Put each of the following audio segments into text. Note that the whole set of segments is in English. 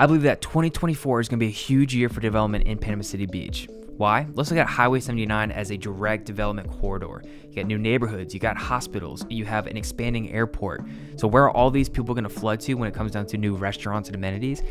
I believe that 2024 is going to be a huge year for development in Panama City Beach. Why? Let's look at Highway 79 as a direct development corridor. You got new neighborhoods, you got hospitals, you have an expanding airport. So where are all these people going to flood to when it comes down to new restaurants and amenities?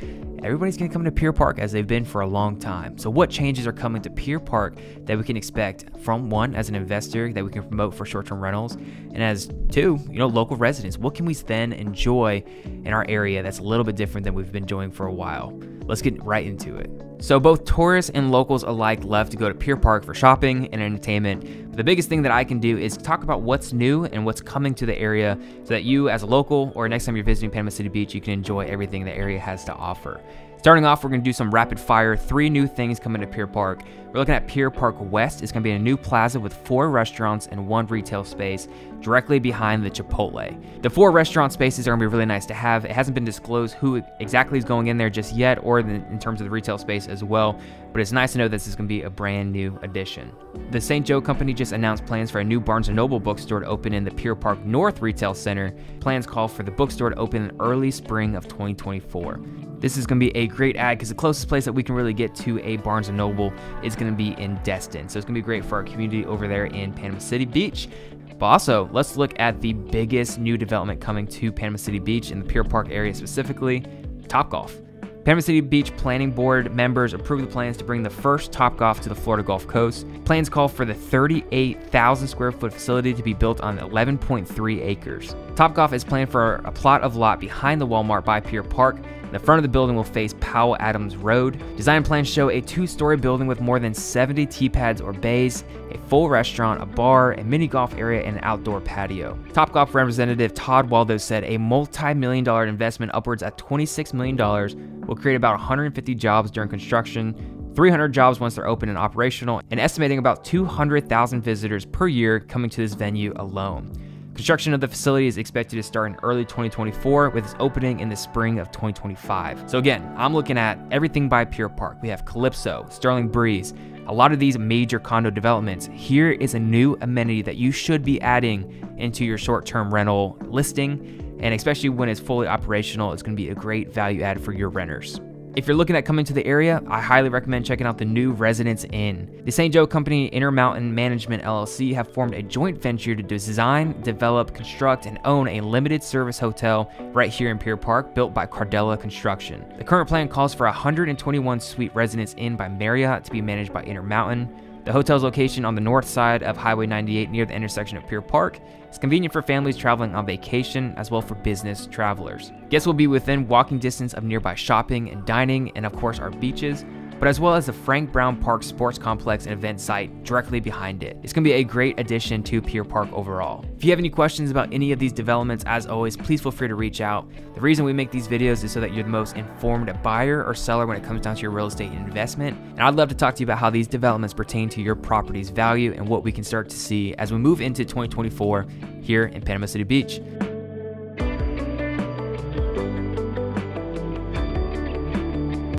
Everybody's going to come to Pier Park as they've been for a long time. So what changes are coming to Pier Park that we can expect from one as an investor that we can promote for short-term rentals and as two, you know, local residents. What can we then enjoy in our area that's a little bit different than we've been enjoying for a while? Let's get right into it. So both tourists and locals alike love to go to Pier Park for shopping and entertainment. But the biggest thing that I can do is talk about what's new and what's coming to the area so that you as a local or next time you're visiting Panama City Beach, you can enjoy everything the area has to offer. Starting off, we're going to do some rapid fire. Three new things coming to Pier Park. We're looking at Pier Park West. It's going to be a new plaza with four restaurants and one retail space directly behind the Chipotle. The four restaurant spaces are going to be really nice to have. It hasn't been disclosed who exactly is going in there just yet or in terms of the retail space as well, but it's nice to know this is going to be a brand new addition. The St. Joe Company just announced plans for a new Barnes & Noble bookstore to open in the Pier Park North Retail Center. Plans call for the bookstore to open in early spring of 2024. This is going to be a great ad because the closest place that we can really get to a Barnes & Noble is going to be in Destin. So it's going to be great for our community over there in Panama City Beach. But also, let's look at the biggest new development coming to Panama City Beach in the Pier Park area specifically, Topgolf. Panama City Beach Planning Board members approved the plans to bring the first Topgolf to the Florida Gulf Coast. Plans call for the 38,000 square foot facility to be built on 11.3 acres. Topgolf is planned for a plot of lot behind the Walmart by Pier Park the front of the building will face Powell Adams Road. Design plans show a two-story building with more than 70 tee pads or bays, a full restaurant, a bar, a mini golf area, and an outdoor patio. Topgolf representative Todd Waldo said a multi-million dollar investment upwards at $26 million will create about 150 jobs during construction, 300 jobs once they're open and operational, and estimating about 200,000 visitors per year coming to this venue alone. Construction of the facility is expected to start in early 2024 with its opening in the spring of 2025. So again, I'm looking at everything by Pier Park. We have Calypso, Sterling Breeze, a lot of these major condo developments. Here is a new amenity that you should be adding into your short-term rental listing and especially when it's fully operational, it's going to be a great value add for your renters. If you're looking at coming to the area, I highly recommend checking out the new Residence Inn. The St. Joe Company Intermountain Management LLC have formed a joint venture to design, develop, construct, and own a limited service hotel right here in Pier Park built by Cardella Construction. The current plan calls for a 121 suite Residence Inn by Marriott to be managed by Intermountain. The hotel's location on the north side of Highway 98 near the intersection of Pier Park is convenient for families traveling on vacation as well for business travelers. Guests will be within walking distance of nearby shopping and dining and of course our beaches, but as well as the Frank Brown Park Sports Complex and event site directly behind it. It's going to be a great addition to Pier Park overall. If you have any questions about any of these developments, as always, please feel free to reach out. The reason we make these videos is so that you're the most informed buyer or seller when it comes down to your real estate investment. And I'd love to talk to you about how these developments pertain to your property's value and what we can start to see as we move into 2024 here in Panama City Beach.